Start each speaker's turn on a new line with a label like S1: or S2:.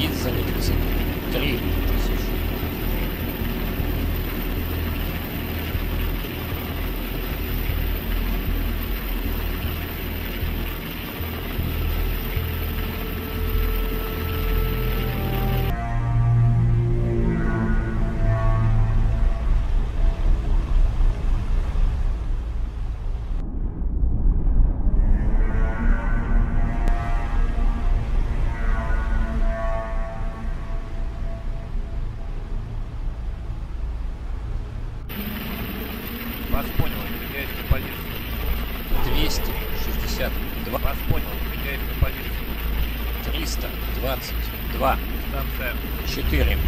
S1: 97.
S2: Станция.
S1: Едет за 33 тысячи.
S2: Вас понял, на позицию.
S1: 262.
S2: Вас понял, на позицию.
S1: 322.
S2: Станция.
S1: 4.